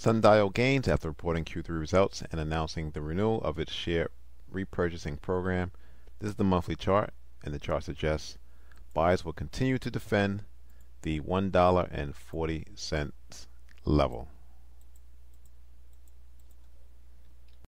Sundial gains after reporting Q3 results and announcing the renewal of its share repurchasing program. This is the monthly chart, and the chart suggests buyers will continue to defend the $1.40 level.